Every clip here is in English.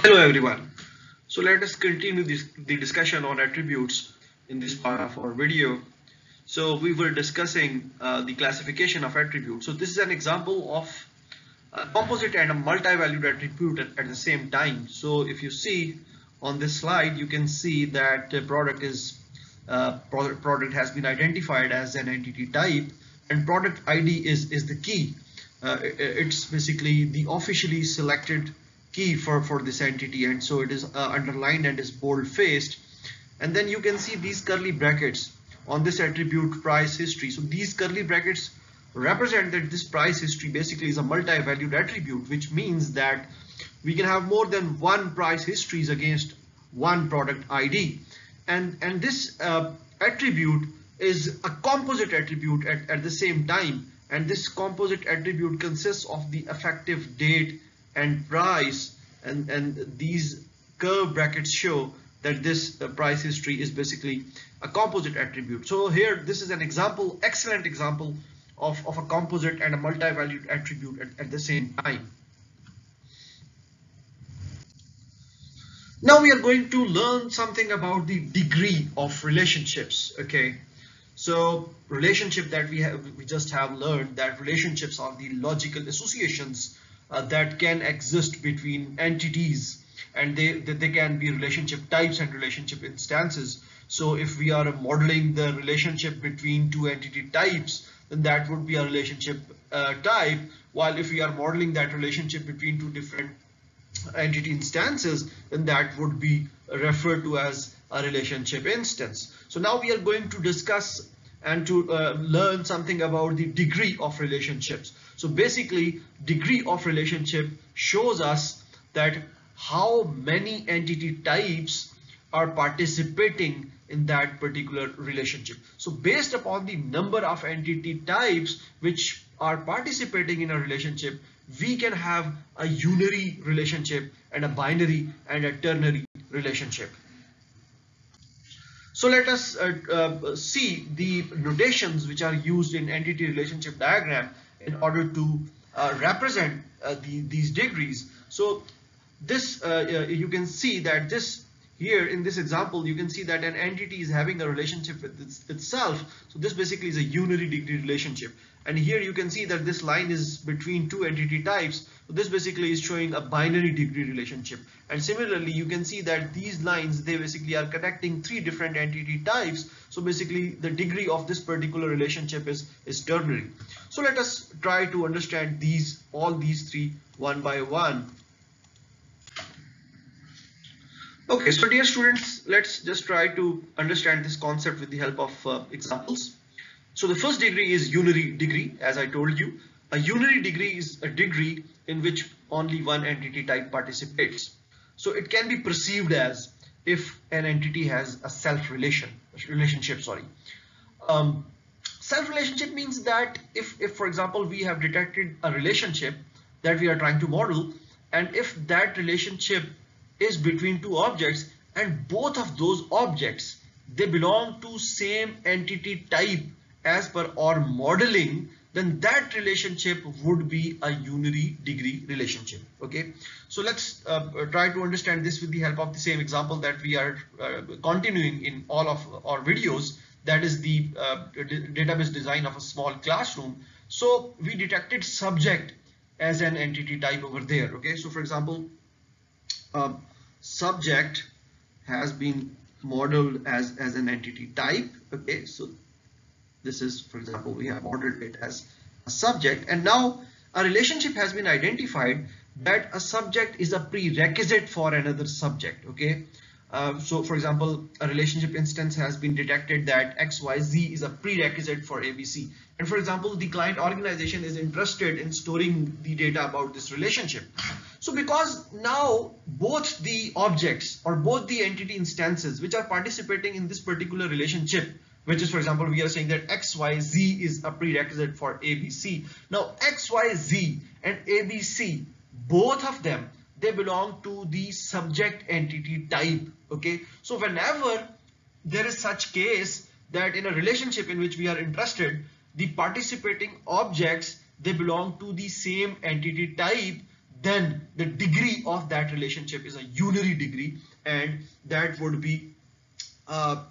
Hello everyone. So let us continue this, the discussion on attributes in this part of our video. So we were discussing uh, the classification of attributes. So this is an example of a composite and a multi-valued attribute at, at, the same time. So if you see on this slide, you can see that the product is uh, product, product has been identified as an entity type and product ID is, is the key. Uh, it's basically the officially selected key for, for this entity and so it is uh, underlined and is bold faced and then you can see these curly brackets on this attribute price history. So these curly brackets represent that this price history basically is a multi-valued attribute which means that we can have more than one price histories against one product ID and and this uh, attribute is a composite attribute at, at the same time. And this composite attribute consists of the effective date and price and and these curve brackets show that this price history is basically a composite attribute. So here this is an example excellent example of, of a composite and a multi-valued attribute at, at the same time. Now we are going to learn something about the degree of relationships okay? So relationship that we have we just have learned that relationships are the logical associations uh, that can exist between entities and they, they can be relationship types and relationship instances. So if we are modeling the relationship between two entity types, then that would be a relationship uh, type. While if we are modeling that relationship between two different entity instances, then that would be referred to as a relationship instance. So now we are going to discuss and to uh, learn something about the degree of relationships. So basically degree of relationship shows us that how many entity types are participating in that particular relationship. So based upon the number of entity types which are participating in a relationship, we can have a unary relationship and a binary and a ternary relationship. So let us uh, uh, see the notations which are used in entity relationship diagram in order to uh, represent uh, the, these degrees. So this uh, you can see that this here in this example you can see that an entity is having a relationship with its, itself. So this basically is a unary degree relationship. And here you can see that this line is between two entity types. So this basically is showing a binary degree relationship. And similarly you can see that these lines they basically are connecting three different entity types. So basically the degree of this particular relationship is is ternary. So let us try to understand these all these three one by one Okay, so dear students, let's just try to understand this concept with the help of uh, examples. So the first degree is unary degree, as I told you. A unary degree is a degree in which only one entity type participates. So it can be perceived as if an entity has a self relation relationship, sorry. Um, self relationship means that if, if, for example, we have detected a relationship that we are trying to model, and if that relationship is between two objects and both of those objects they belong to same entity type as per our modeling then that relationship would be a unary degree relationship okay? So let's uh, try to understand this with the help of the same example that we are uh, continuing in all of our videos that is the uh, database design of a small classroom. So we detected subject as an entity type over there okay? So for example uh, subject has been modeled as as an entity type okay? So this is for example we have modeled it as a subject and now a relationship has been identified that a subject is a prerequisite for another subject okay uh, so for example, a relationship instance has been detected that XYZ is a prerequisite for ABC. And for example, the client organization is interested in storing the data about this relationship. So because now both the objects or both the entity instances which are participating in this particular relationship, which is for example, we are saying that XYZ is a prerequisite for ABC. Now XYZ and ABC, both of them they belong to the subject entity type okay? So whenever there is such case that in a relationship in which we are interested the participating objects they belong to the same entity type then the degree of that relationship is a unary degree and that would be uh,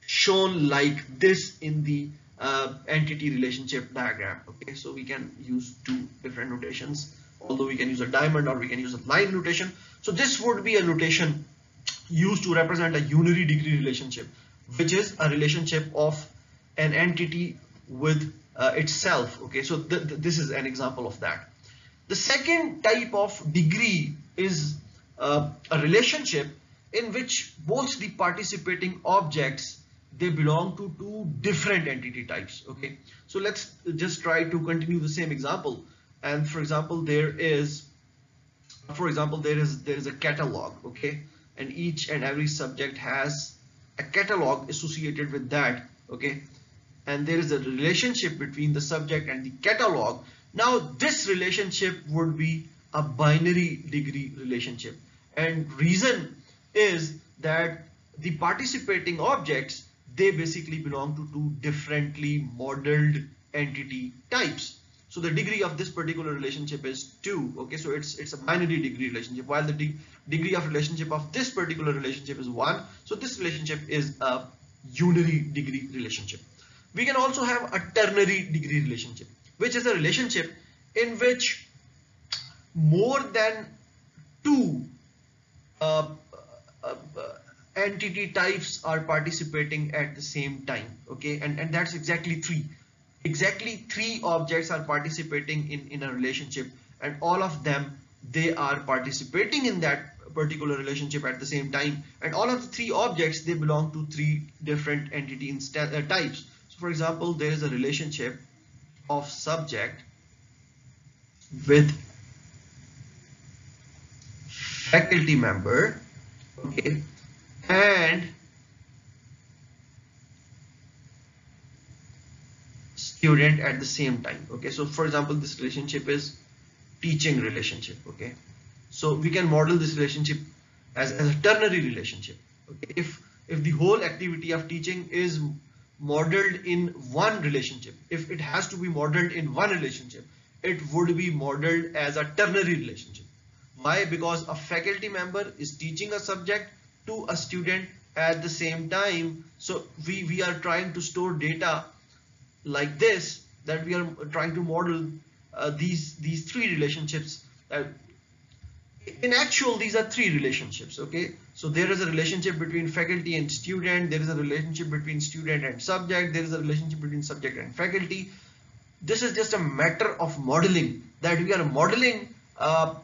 shown like this in the uh, entity relationship diagram okay? So we can use two different notations although we can use a diamond or we can use a line notation so this would be a notation used to represent a unary degree relationship which is a relationship of an entity with uh, itself. Okay so th th this is an example of that. The second type of degree is uh, a relationship in which both the participating objects they belong to two different entity types. Okay so let's just try to continue the same example and for example there is for example there is there is a catalog okay? And each and every subject has a catalog associated with that okay? And there is a relationship between the subject and the catalog. Now this relationship would be a binary degree relationship. And reason is that the participating objects they basically belong to two differently modeled entity types so the degree of this particular relationship is 2 okay? So it's it's a binary degree relationship while the de degree of relationship of this particular relationship is 1 so this relationship is a unary degree relationship. We can also have a ternary degree relationship which is a relationship in which more than two uh, uh, uh, entity types are participating at the same time okay? And and that's exactly three exactly three objects are participating in in a relationship and all of them they are participating in that particular relationship at the same time. And all of the three objects they belong to three different entity uh, types. So for example there is a relationship of subject with faculty member okay and student at the same time okay? So for example this relationship is teaching relationship okay? So we can model this relationship as, as a ternary relationship okay? If if the whole activity of teaching is modeled in one relationship if it has to be modeled in one relationship it would be modeled as a ternary relationship. Why? Because a faculty member is teaching a subject to a student at the same time. So we we are trying to store data like this that we are trying to model uh, these these three relationships uh, in actual these are three relationships okay? So there is a relationship between faculty and student there is a relationship between student and subject there is a relationship between subject and faculty. This is just a matter of modeling that we are modeling uh,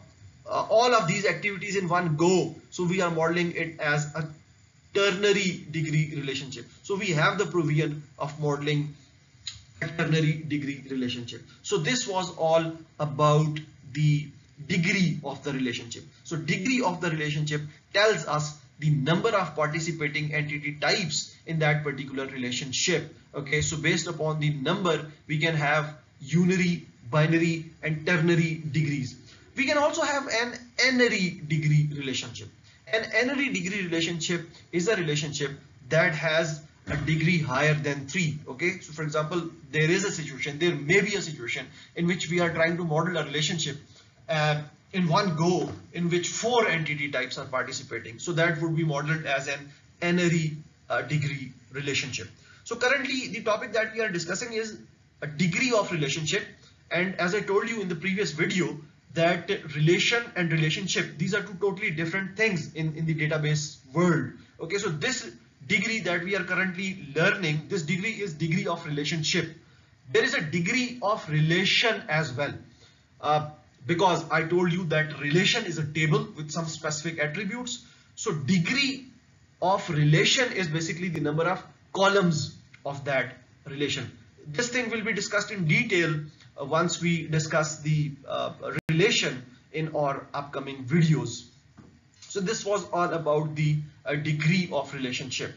uh, all of these activities in one go. So we are modeling it as a ternary degree relationship. So we have the provision of modeling ternary degree relationship so this was all about the degree of the relationship. So degree of the relationship tells us the number of participating entity types in that particular relationship. Okay, so based upon the number, we can have unary, binary and ternary degrees. We can also have an n-ary degree relationship. An n-ary degree relationship is a relationship that has a degree higher than 3 okay so for example there is a situation there may be a situation in which we are trying to model a relationship uh, in one go in which four entity types are participating. So that would be modeled as an n-ary uh, degree relationship. So currently the topic that we are discussing is a degree of relationship. And as I told you in the previous video, that relation and relationship, these are two totally different things in, in the database world. Okay, so this degree that we are currently learning, this degree is degree of relationship. There is a degree of relation as well. Uh, because I told you that relation is a table with some specific attributes. So degree of relation is basically the number of columns of that relation. This thing will be discussed in detail uh, once we discuss the uh, relation in our upcoming videos. So this was all about the uh, degree of relationship.